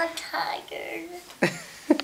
A tiger.